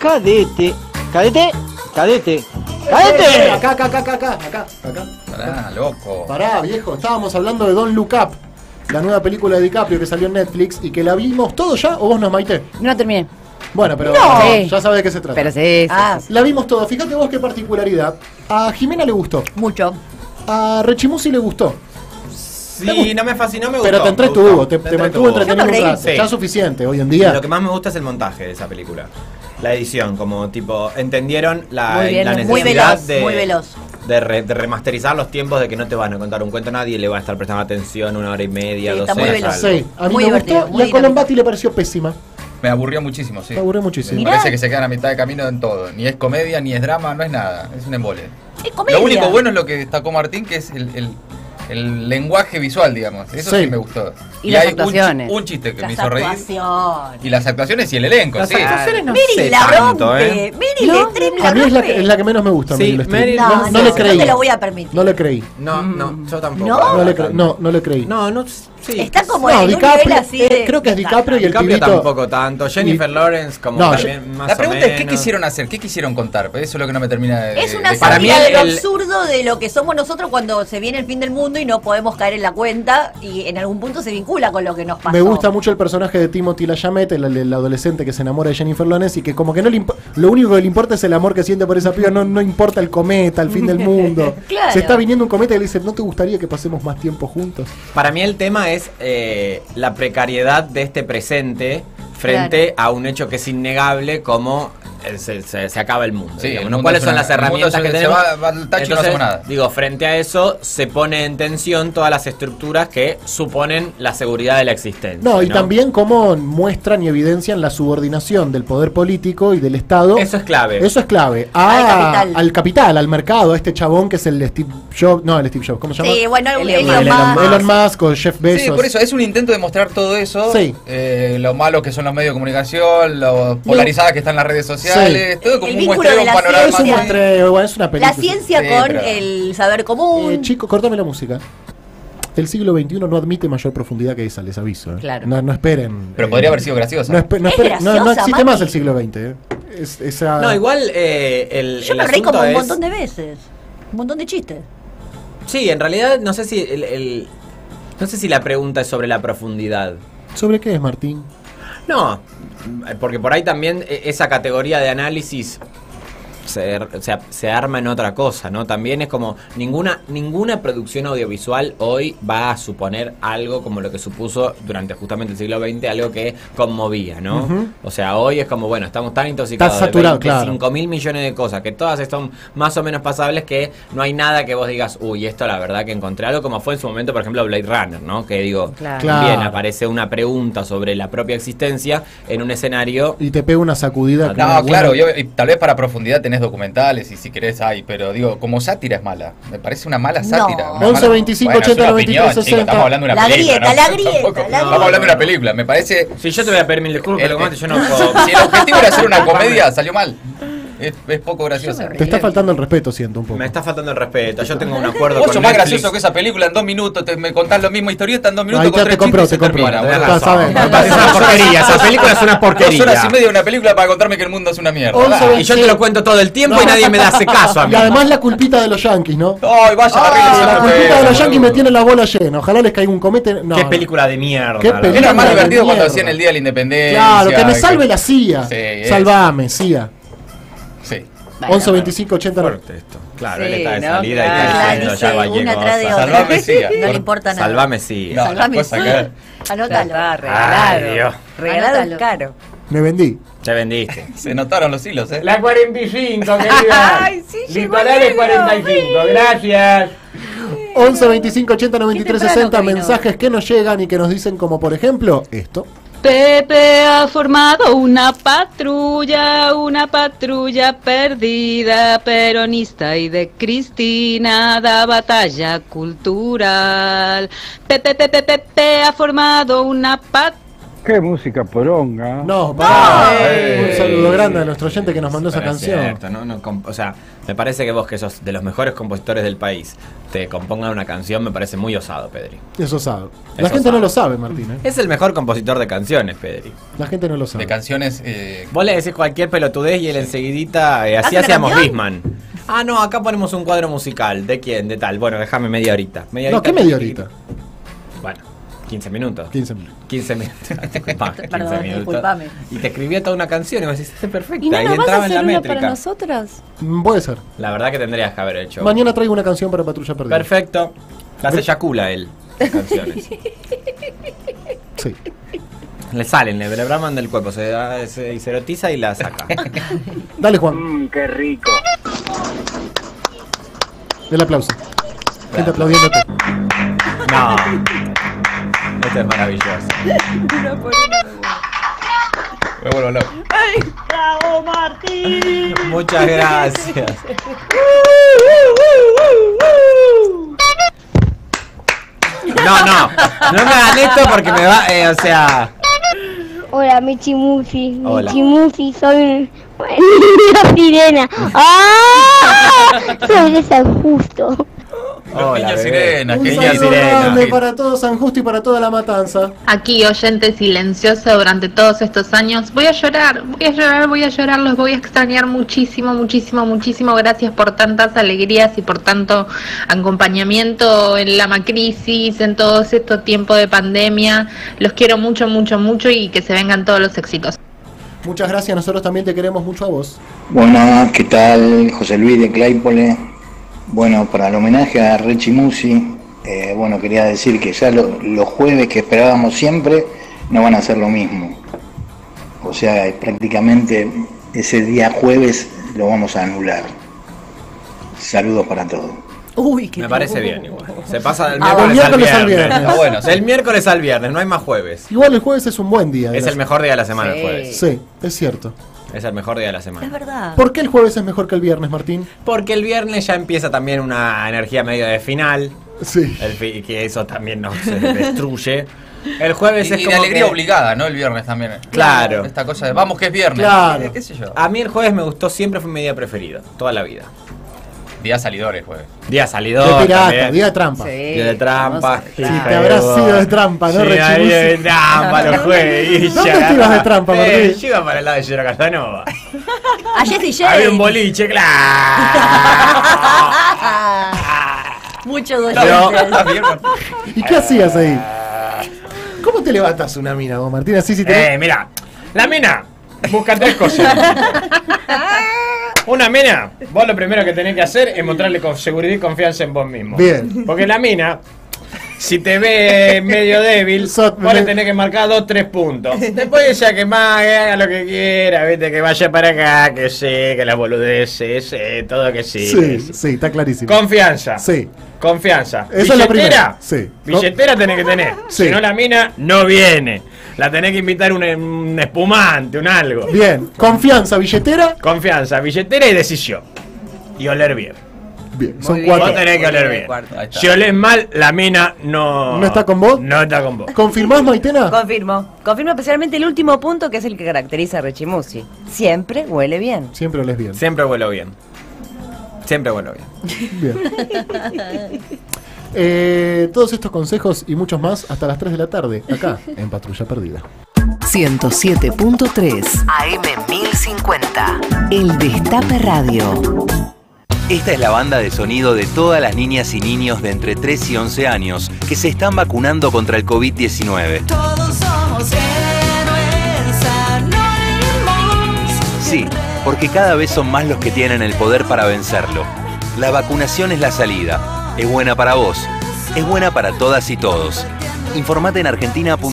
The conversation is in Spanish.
Cadete. Cadete. Cadete. ¡Cadete! Acá, acá, acá, acá, acá, acá, acá. Pará, loco. Pará, viejo, estábamos hablando de Don't Look Up, la nueva película de DiCaprio que salió en Netflix y que la vimos todos ya, o vos nos maite. No terminé. Bueno, pero No. ya- ya sabes de qué se trata. Pero sí, sí, Ah, La vimos todos, fíjate vos qué particularidad. A Jimena le gustó, Mucho. a Rechimusi le gustó, Sí, no me fascinó, me gustó. pero te me entretuvo, gustó, te, me te mantuvo entretenido un Yo rato. reí. Ya Sí. es suficiente hoy en día. Lo que más me gusta es el montaje de esa película. La edición, como tipo, entendieron la, Muy bien, la muy necesidad veloz, de, muy veloz. De, re- de remasterizar los tiempos de que no te van a contar un cuento a nadie y le va a estar prestando atención una hora y media, Sí, dos está muy horas. veloz. Sí, a mí Muy me gustó muy y a Colombati le pareció pésima. Me aburrió muchísimo, sí. Me aburrió muchísimo. Me parece que se quedan a mitad de camino en todo. Ni es comedia, ni es drama, no es nada. Es un embole. Es comedia. Lo único bueno es lo que destacó Martín, que es el, el- el lenguaje visual, digamos. Eso sí, Sí. me gustó. Y las hay un actuaciones. Un, chiste que me Las hizo reír. actuaciones. Y las actuaciones y el elenco, Las sí. actuaciones no Meryl sé la tanto, rompe. ¿eh? Meryl No, Streep la A mí es la, que, es la que menos me gusta. Sí. Meryl- no, No, no no, le no creí. te lo voy a permitir. No le creí. No, no, yo tampoco. ¿No? No le, verdad. cre- no, no le creí. No, no, sí. Está como No, en un DiCaprio, nivel así eh, de... creo que es DiCaprio y el DiCaprio pibito. tampoco tanto. Jennifer Y- Lawrence como No, también más La o pregunta es, ¿qué quisieron hacer? ¿Qué quisieron contar? Pues Eso es lo que no me termina de... Es una de- Para sátira mí de lo el- absurdo de lo que somos nosotros cuando se viene el fin del mundo y no podemos caer en la cuenta y en algún punto se vincula con lo que nos pasó. Me gusta mucho el personaje de Timothy Chalamet, el, el adolescente que se enamora de Jennifer Lawrence y que como que no le lo único que le importa es el amor que siente por esa piba, no, no importa el cometa, el fin del mundo. Claro. Se está viniendo un cometa y le dice, ¿no te gustaría que pasemos más tiempo juntos? Para mí el tema es eh, la precariedad de este presente frente a un hecho que es innegable como se, se- se acaba el mundo. Sí, el ¿Cuáles es son una- las el mundo herramientas se- que se tenemos? va- va al tacho y no hacemos nada. Digo, frente a eso se pone en tensión todas las estructuras que suponen la seguridad de la existencia. No, y también cómo muestran y evidencian la subordinación del poder político y del Estado. Eso es clave. Eso es clave. A- Al capital. al capital, al mercado, a este chabón que es el Steve Jobs, no, el Steve Jobs, ¿cómo se llama? Sí, bueno, Elon Elon, Musk. Elon, Musk. Elon Musk o Jeff Bezos. Sí, por eso es un intento de mostrar todo eso, Sí. eh, lo malo que son los medios de comunicación, lo polarizadas que están las redes sociales, todo como El un vínculo muestreo, de un la panorama. Es un ciencia. muestreo, bueno, es una película. La ciencia Sí, con pero- el saber común. Eh, chico, cortame la música. El siglo XXI no admite mayor profundidad que esa, les aviso. ¿eh? Claro. No, no esperen. Pero eh, podría haber sido graciosa. No, espe- no Es esperen- no- no graciosa, existe más el siglo XX. ¿eh? Es- esa- No, igual eh, el, Yo el me reí como un es- montón de veces. Un montón de chistes. Sí, en realidad no sé si el, el- no sé si la pregunta es sobre la profundidad. ¿Sobre qué es, Martín? No, porque por ahí también eh, esa categoría de análisis se, sea, se arma en otra cosa, ¿no? También es como ninguna ninguna producción audiovisual hoy va a suponer algo como lo que supuso durante justamente el siglo XX, algo que conmovía, ¿no? O sea, hoy es como, bueno, estamos tan intoxicados Está saturado, de claro. 25 mil millones de cosas, que todas son más o menos pasables, que no hay nada que vos digas, uy, esto la verdad que encontré algo, como fue en su momento, por ejemplo, Blade Runner, ¿no? Que digo, Claro. también Claro. aparece una pregunta sobre la propia existencia en un escenario. Y te pega una sacudida. con No, claro, buena- yo- y tal vez para profundidad tenés documentales y si querés hay, pero digo, como sátira es mala. Me parece una mala No. sátira. una 11, mala- 25, Bueno, es 80, una 93, opinión, chicos, 60. Estamos hablando de una La película. grieta, ¿no? la grieta, Tampoco- la Estamos grieta. hablando de una película. Me parece. Si yo te voy a pedir mil disculpas, el- que yo no puedo. si el objetivo era hacer una comedia, salió mal. Es, es poco graciosa. Te está faltando el respeto, siento un poco. Me está faltando el respeto. Yo tengo un acuerdo Vos con sos más Netflix. gracioso que esa película en dos minutos. Te, me contás lo mismo historieta en dos minutos. Ahí con te, tres y te termina, razón. Es una porquería, esa película es una Dos horas porquería. y media de una película para contarme que el mundo es una mierda. Y yo te lo cuento todo el tiempo y nadie me hace caso a mí. Y además la culpita de los yankees, ¿no? Ay, vaya, arregles la ese culpita de los yankees me tiene la bola llena. Ojalá les caiga un comete. Qué película de mierda. Qué la película Era más divertido cuando hacían el Día de la Independencia. Claro, que me salve la CIA. Salvame, CIA. Sí. 11, 25, 80. no. Fuerte esto. Claro, Sí, él está de ¿no? salida Claro. y está diciendo ya una atrás de. Salvame, sí. No le importa nada. Salvame sí. No, Salvame. Anótalo. Ay, regalado. Dios. Regalado caro. Me vendí. Te vendiste. Se notaron los hilos, ¿eh? La 45, querida. Ay, sí, Litorales el 45, gracias. 11, 25, 80, 93, temprano 60. que vino. Mensajes que nos llegan y que nos dicen, como por ejemplo, esto. Pepe ha formado una patrulla, una patrulla perdida, peronista y de Cristina da batalla cultural. Pepe, Pepe, Pepe ha formado una patrulla. Qué música poronga. No, pará. Eh. Un saludo grande a nuestro oyente que nos mandó esa Pero es canción. cierto, ¿no? No, com- o sea, me parece que vos, que sos de los mejores compositores del país, te compongan una canción, me parece muy osado, Pedri. Eso sabe. La gente no lo sabe, Martín. ¿eh? Es el mejor compositor de canciones, Pedri. La gente no lo De sabe. canciones. eh, Vos le decís cualquier pelotudez y él enseguidita, eh, así ¿Hace una hacíamos canción? Bisman. Ah, no, acá ponemos un cuadro musical. ¿De quién? De tal. Bueno, déjame media horita. Media No, horita, ¿qué media horita? Bueno, 15 minutos. 15 minutos. 15 minutos. Disculpa, 15 Perdón, minutos. disculpame. Y te escribía toda una canción y me decís, es perfecta. ¿Y no y entraba en la hacer una métrica. para nosotras? Mm, Puede ser. La verdad que tendrías que haber hecho. Mañana traigo una canción para Patrulla Perdida. Perfecto. Las eyacula él. las canciones. Sí. Le salen, le braman del cuerpo, se, da- se, se erotiza y la saca. Dale, Juan. Mmm, qué rico. El aplauso. Gente aplaudiéndote. No. Esto es maravilloso. me vuelvo loco. Muchas gracias. No, no, no me hagan esto porque me va, eh, o sea, Hola, Michi Mufi. Hola. Michi Mufi, soy una sirena. ¡Ah! Soy de San Justo. Hola, sirenas, Un saludo sirena. grande para todo San Justo y para toda la matanza. Aquí, oyente silencioso durante todos estos años. Voy a llorar, voy a llorar, voy a llorar, los voy a extrañar muchísimo, muchísimo, muchísimo. Gracias por tantas alegrías y por tanto acompañamiento en la macrisis, en todos estos tiempos de pandemia. Los quiero mucho, mucho, mucho y que se vengan todos los éxitos. Muchas gracias, nosotros también te queremos mucho a vos. Buenas, ¿qué tal? José Luis de Claypole. Bueno, para el homenaje a Richie Musi, eh, bueno, quería decir que ya lo- los jueves que esperábamos siempre no van a ser lo mismo. O sea, eh, prácticamente ese día jueves lo vamos a anular. Saludos para todos. Uy, qué Me parece bien igual. Se pasa del Ah, miércoles, miércoles al al viernes. bueno, del miércoles al viernes, no hay más jueves. Igual el jueves es un buen día. Es la- el mejor día de la semana Sí. el jueves. Sí, es cierto. Es el mejor día de la Es semana. verdad. ¿Por qué el jueves es mejor que el viernes, Martín? Porque el viernes ya empieza también una energía medio de final. Sí. El fi- que eso también nos se destruye. El jueves Y, es y de como alegría que- obligada, ¿no? El viernes también. Claro. Esta cosa de vamos que es viernes. Claro. ¿Qué sé yo? A mí el jueves me gustó, siempre fue mi día preferido, toda la vida. Días salidores, jueves. Día salidor. De pirata, también. día de trampa. Sí. Día de trampa. Sí, te habrás sido de trampa, ¿no, Sí, de trampa los jueves. y ¿Dónde te ibas de trampa, Eh, Martín? Yo iba para el lado de Yero Casanova. A Jessy J. Había un boliche, claro. Mucho dolor. No. ¿Y qué hacías ahí? ¿Cómo te levantas una mina vos, Martín? Así si te... Eh, mira, la mina busca tres cosas. Una mina, vos lo primero que tenés que hacer es mostrarle con seguridad y confianza en vos mismo. Bien. Porque la mina, si te ve medio débil, vos le tenés que marcar dos, tres puntos. Después ella que más que haga lo que quiera, viste, que vaya para acá, que sí, que las boludeces, eh, todo que sí. Sí, sí, está clarísimo. Confianza. Sí. Confianza. Esa es la primera. Sí. Billetera tenés que tener. Sí. Si no, la mina no viene. La tenés que invitar un, un espumante, un algo. Bien. Confianza, billetera. Confianza, billetera y decisión. Y oler bien. Bien, Muy son bien. cuatro. Vos tenés que oler bien. Si olés mal, la mina no. ¿No está con vos? No está con vos. ¿Confirmás, Maitena? Confirmo. Confirmo especialmente el último punto que es el que caracteriza a Rechimusi. Siempre huele bien. Siempre les bien. Siempre vuelo bien. Siempre vuelo bien. Bien. Eh, todos estos consejos y muchos más hasta las 3 de la tarde, acá en Patrulla Perdida. 107.3 AM1050. El Destape Radio. Esta es la banda de sonido de todas las niñas y niños de entre 3 y 11 años que se están vacunando contra el COVID-19. Todos somos héroes anónimos. Sí, porque cada vez son más los que tienen el poder para vencerlo. La vacunación es la salida. Es buena para vos. Es buena para todas y todos. Informate en argentina.